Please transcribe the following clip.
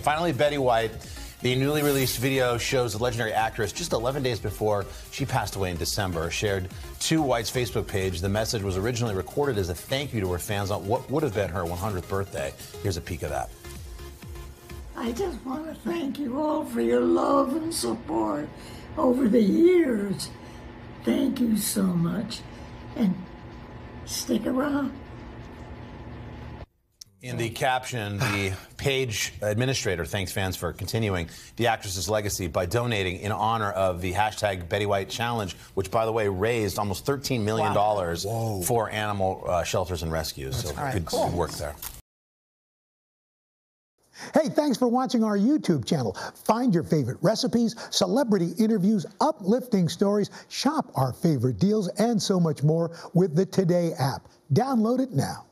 Finally, Betty White. The newly released video shows the legendary actress just 11 days before she passed away in December shared to White's Facebook page. The message was originally recorded as a thank you to her fans on what would have been her 100th birthday. Here's a peek of that. I just want to thank you all for your love and support over the years. Thank you so much. And stick around. In the caption, the page administrator thanks fans for continuing the actress's legacy by donating in honor of the hashtag Betty White Challenge, which, by the way, raised almost $13 million wow. for animal uh, shelters and rescues. That's so right. good, cool. good work there. Hey, thanks for watching our YouTube channel. Find your favorite recipes, celebrity interviews, uplifting stories, shop our favorite deals, and so much more with the Today app. Download it now.